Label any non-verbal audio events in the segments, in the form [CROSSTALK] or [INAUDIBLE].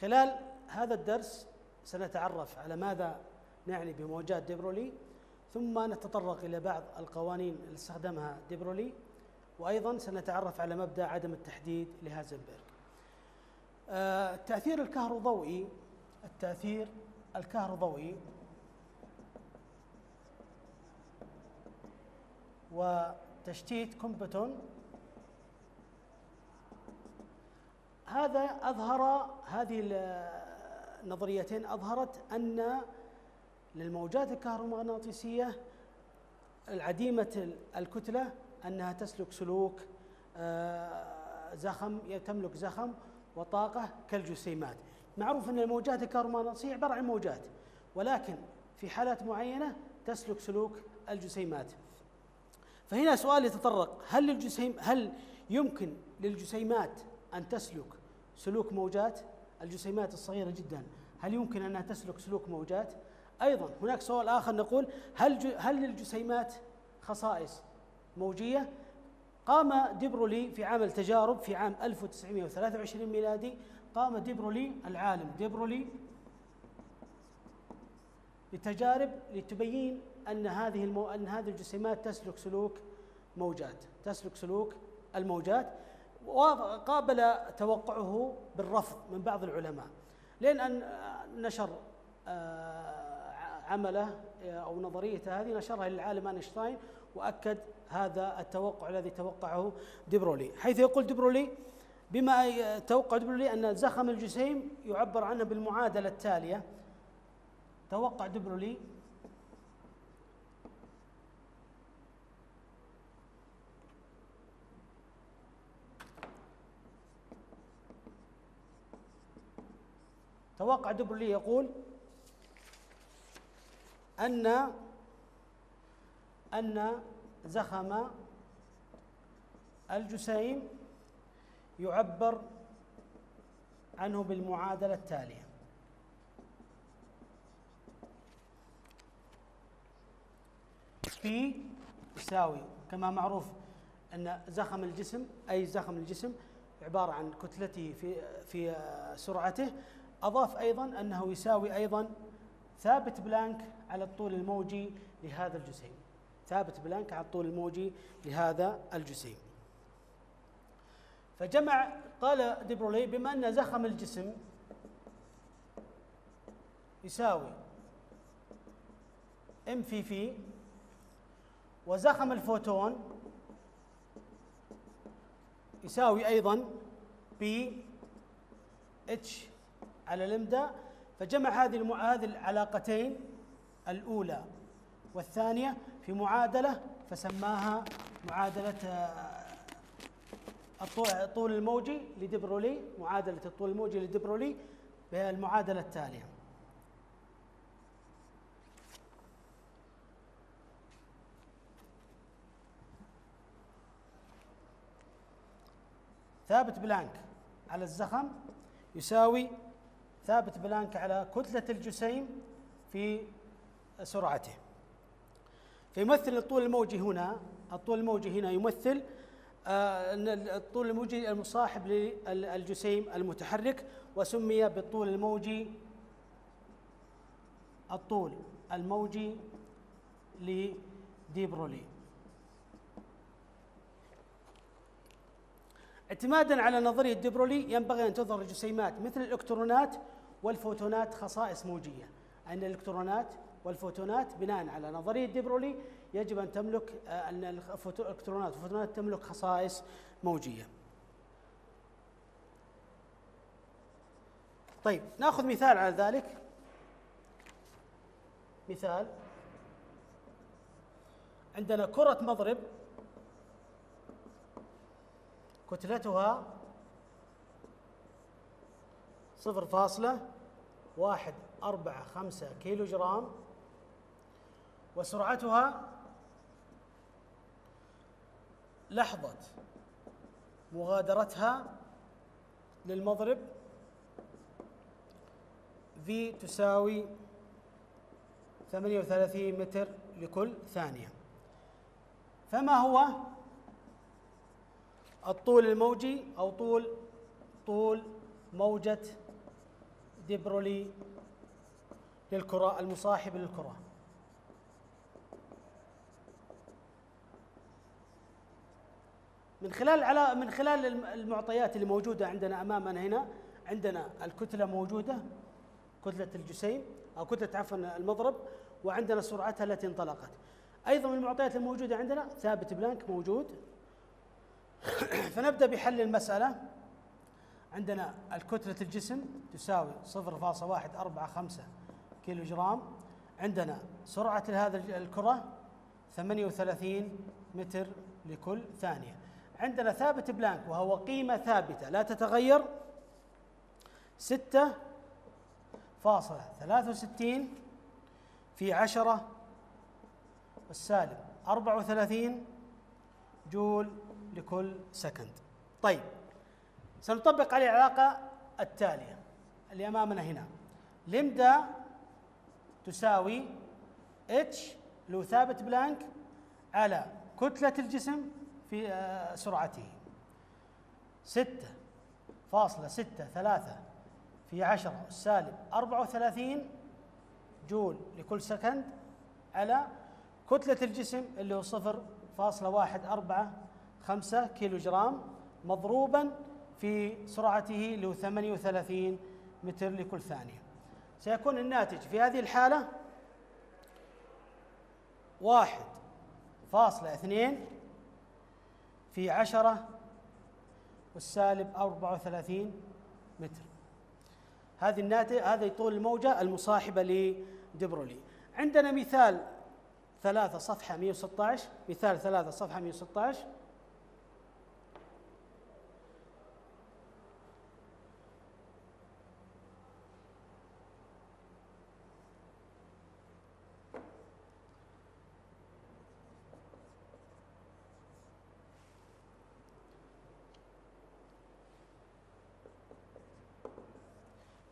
خلال هذا الدرس سنتعرف على ماذا نعني بموجات ديبرولي ثم نتطرق إلى بعض القوانين اللي استخدمها ديبرولي وأيضا سنتعرف على مبدأ عدم التحديد لهازنبرغ. آه، التأثير الكهروضوئي التأثير الكهروضوئي وتشتيت كومبتون هذا أظهر هذه النظريتين أظهرت أن للموجات الكهرومغناطيسية العديمة الكتلة أنها تسلك سلوك آه، زخم تملك زخم وطاقة كالجسيمات. معروف أن الموجات الكهرومغناطيسية عبارة عن موجات ولكن في حالات معينة تسلك سلوك الجسيمات. فهنا سؤال يتطرق هل للجسيم هل يمكن للجسيمات أن تسلك سلوك موجات الجسيمات الصغيرة جدا. هل يمكن أنها تسلك سلوك موجات؟ أيضا هناك سؤال آخر نقول هل هل للجسيمات خصائص موجية؟ قام ديبرولي في عمل تجارب في عام 1923 ميلادي قام ديبرولي العالم ديبرولي بتجارب لتبين أن هذه المو... أن هذه الجسيمات تسلك سلوك موجات تسلك سلوك الموجات. وقابل توقعه بالرفض من بعض العلماء. لأن أن نشر آه، عمله آه، أو نظريته هذه نشرها للعالم أينشتاين وأكد هذا التوقع الذي توقعه ديبرولي. حيث يقول ديبرولي بما توقع ديبرولي أن زخم الجسيم يعبر عنه بالمعادلة التالية. توقع ديبرولي توقع دبرلي يقول أن أن زخم الجسيم يعبر عنه بالمعادلة التالية. بي يساوي كما معروف أن زخم الجسم أي زخم الجسم عبارة عن كتلته في في سرعته أضاف أيضا أنه يساوي أيضا ثابت بلانك على الطول الموجي لهذا الجسيم. ثابت بلانك على الطول الموجي لهذا الجسيم. فجمع قال ديبرولي بما أن زخم الجسم يساوي m في v وزخم الفوتون يساوي أيضا بي اتش على لمدا فجمع هذه هذه العلاقتين الأولى والثانية في معادلة فسماها معادلة آه، الطول الموجي لدبرولي معادلة الطول الموجي لدبرولي بالمعادلة التالية. ثابت بلانك على الزخم يساوي ثابت بلانك على كتلة الجسيم في سرعته. فيمثل الطول الموجي هنا الطول الموجي هنا يمثل آه، الطول الموجي المصاحب للجسيم المتحرك وسمي بالطول الموجي الطول الموجي لديبرولي. اعتمادا على نظرية ديبرولي ينبغي أن تظهر الجسيمات مثل الإلكترونات والفوتونات خصائص موجية. أن الإلكترونات والفوتونات بناء على نظرية ديبرولي يجب أن تملك آه، أن الإلكترونات والفوتونات تملك خصائص موجية. طيب نأخذ مثال على ذلك. مثال. عندنا كرة مضرب كتلتها صفر فاصلة واحد أربعة خمسة كيلو جرام وسرعتها لحظة مغادرتها للمضرب في تساوي 38 متر لكل ثانية. فما هو؟ الطول الموجي أو طول طول موجة ديبرولي للكرة المصاحب للكرة. من خلال على من خلال المعطيات اللي موجودة عندنا أمامنا هنا عندنا الكتلة موجودة كتلة الجسيم أو كتلة عفوا المضرب وعندنا سرعتها التي انطلقت. أيضا من المعطيات الموجودة عندنا ثابت بلانك موجود. [COUGHS] فنبدا بحل المسألة. عندنا الكتلة الجسم تساوي 0.145 كيلو جرام عندنا سرعة هذا الكرة 38 متر لكل ثانية. عندنا ثابت بلانك وهو قيمة ثابتة لا تتغير. ستة فاصلة ثلاثة وستين في عشرة. والسالب أربعة وثلاثين جول لكل second طيب سنطبق عليه العلاقة التالية اللي أمامنا هنا. لمدا تساوي اتش لو ثابت بلانك على كتلة الجسم في آه، سرعته. ستة فاصلة ستة ثلاثة في عشرة سالب أربعة وثلاثين جول لكل second على كتلة الجسم اللي هو صفر فاصلة واحد أربعة خمسة كيلو جرام مضروبا في سرعته اللي هو ثمانية وثلاثين متر لكل ثانية. سيكون الناتج في هذه الحالة واحد فاصلة اثنين في عشرة والسالب أربعة وثلاثين متر. هذه الناتج هذا طول الموجة المصاحبة لدبرولي. عندنا مثال ثلاثة صفحة 116 مثال ثلاثة صفحة 116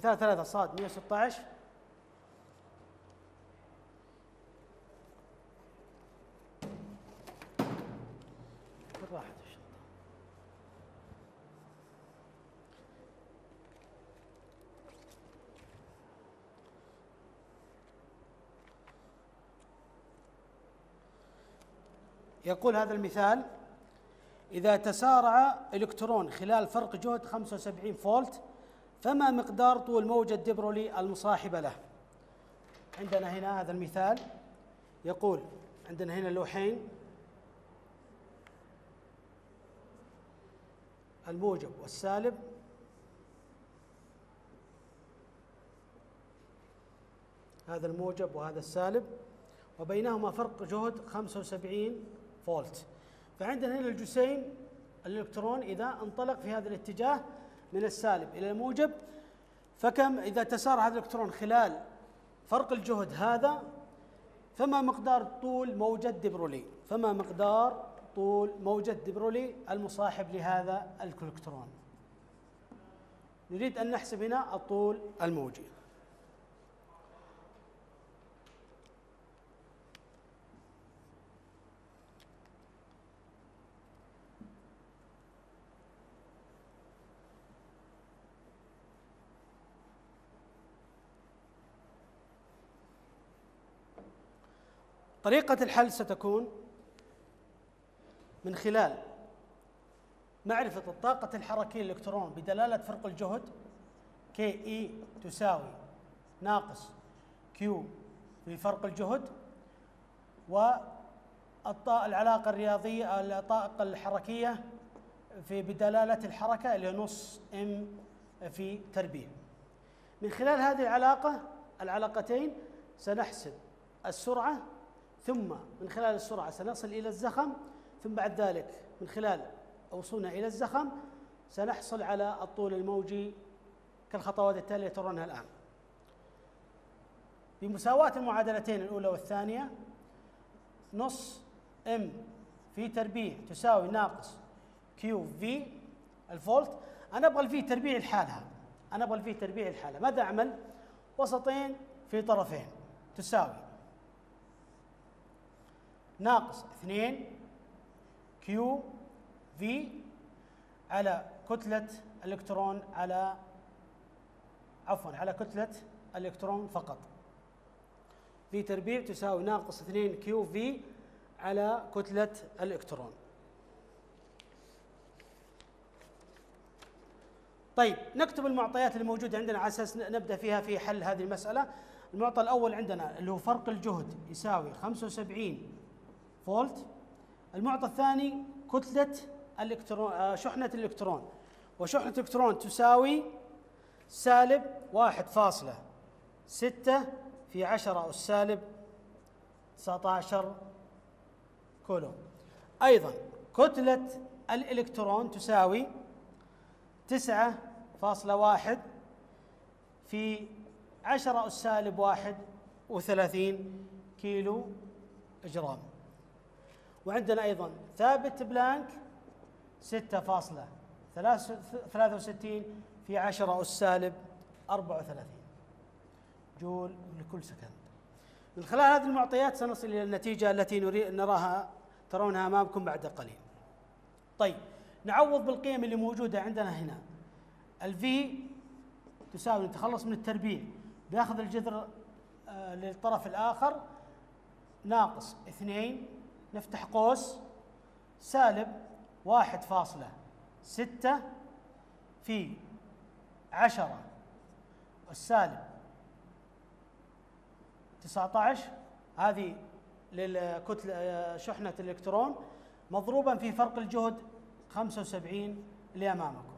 مثال ثلاثة صاد 116 راحت الشنطة يقول هذا المثال إذا تسارع إلكترون خلال فرق جهد 75 فولت فما مقدار طول موجة ديبرولي المصاحبة له. عندنا هنا هذا المثال. يقول عندنا هنا لوحين. الموجب والسالب. هذا الموجب وهذا السالب. وبينهما فرق جهد 75 فولت. فعندنا هنا الجسيم الإلكترون إذا انطلق في هذا الاتجاه من السالب إلى الموجب فكم إذا تسارع هذا الإلكترون خلال فرق الجهد هذا فما مقدار طول موجة دبرولي؟ فما مقدار طول موجة دبرولي المصاحب لهذا الإلكترون؟ نريد أن نحسب هنا الطول الموجي. طريقة الحل ستكون من خلال معرفة الطاقة الحركية للإلكترون بدلالة فرق الجهد KE تساوي ناقص q في فرق الجهد والعلاقة الرياضية الطاقة الحركية في بدلالة الحركة اللي نص m v تربيع. من خلال هذه العلاقة العلاقتين سنحسب السرعة ثم من خلال السرعة سنصل إلى الزخم ثم بعد ذلك من خلال وصولنا إلى الزخم سنحصل على الطول الموجي كالخطوات التالية ترونها الآن. بمساواة المعادلتين الأولى والثانية نص m v تربيع تساوي ناقص q في الفولت. أنا أبغى ال v تربيع لحالها. أنا أبغى ال v تربيع لحالها. ماذا أعمل؟ وسطين في طرفين تساوي ناقص 2 q v على كتلة الإلكترون على عفوا على كتلة الإلكترون فقط. v تربيع تساوي ناقص 2 q v على كتلة الإلكترون. طيب نكتب المعطيات الموجودة عندنا على أساس نبدأ فيها في حل هذه المسألة. المعطى الأول عندنا اللي هو فرق الجهد يساوي 75 فولت. المعطى الثاني كتلة الإلكترون آه، شحنة الإلكترون. وشحنة الإلكترون تساوي سالب واحد فاصلة ستة في عشرة أس سالب 19 كولوم أيضا كتلة الإلكترون تساوي تسعة فاصلة واحد في عشرة أس سالب واحد وثلاثين كيلو جرام. وعندنا أيضا ثابت بلانك ستة فاصلة ثلاثة وستين في عشرة أس سالب أربعة وثلاثين. جول لكل second من خلال هذه المعطيات سنصل إلى النتيجة التي نريد نراها ترونها أمامكم بعد قليل. طيب نعوض بالقيم اللي موجودة عندنا هنا. ال v تساوي نتخلص من التربيع. بياخذ الجذر آه للطرف الآخر ناقص اثنين نفتح قوس سالب واحد فاصلة ستة في عشرة. السالب تسعة عشر هذه للكتلة آه، شحنة الإلكترون مضروبا في فرق الجهد 75 اللي أمامكم.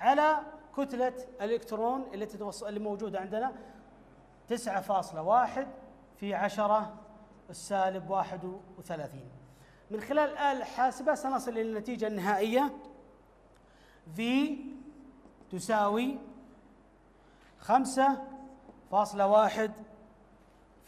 على كتلة الإلكترون توصل اللي موجودة عندنا 9.1 في 10 السالب 31 من خلال الآلة الحاسبة سنصل إلى النتيجة النهائية V تساوي 5.1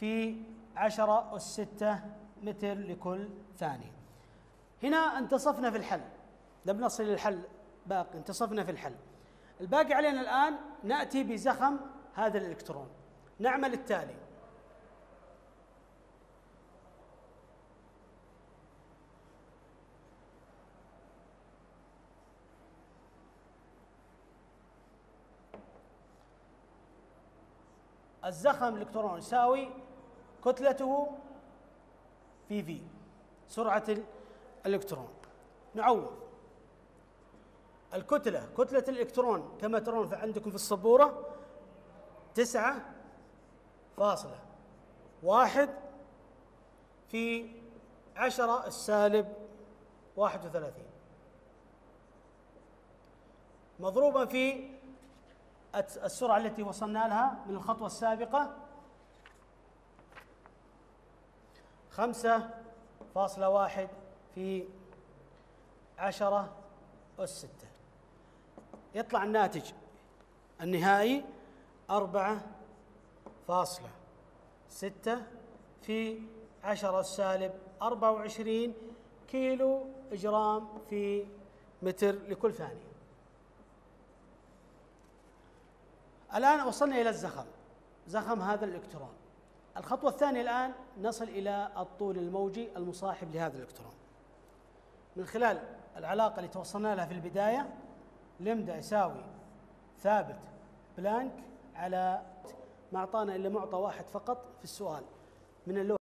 في 10 أس 6 متر لكل ثانية. هنا انتصفنا في الحل. لم نصل إلى الحل باقي انتصفنا في الحل. الباقي علينا الآن نأتي بزخم هذا الإلكترون. نعمل التالي. الزخم الإلكترون يساوي كتلته في في سرعة الإلكترون. نعوض. الكتلة كتلة الإلكترون كما ترون عندكم في السبورة تسعة فاصلة واحد في عشرة السالب واحد وثلاثين. مضروبا في السرعة التي وصلنا لها من الخطوة السابقة خمسة فاصلة واحد في عشرة أس ستة يطلع الناتج النهائي أربعة فاصلة ستة في عشرة سالب أربعة وعشرين كيلو جرام في متر لكل ثانية. الآن وصلنا إلى الزخم. زخم هذا الإلكترون. الخطوة الثانية الآن نصل إلى الطول الموجي المصاحب لهذا الإلكترون. من خلال العلاقة اللي توصلنا لها في البداية لمدا يساوي ثابت بلانك على ما أعطانا إلا معطى واحد فقط في السؤال. من اللوحة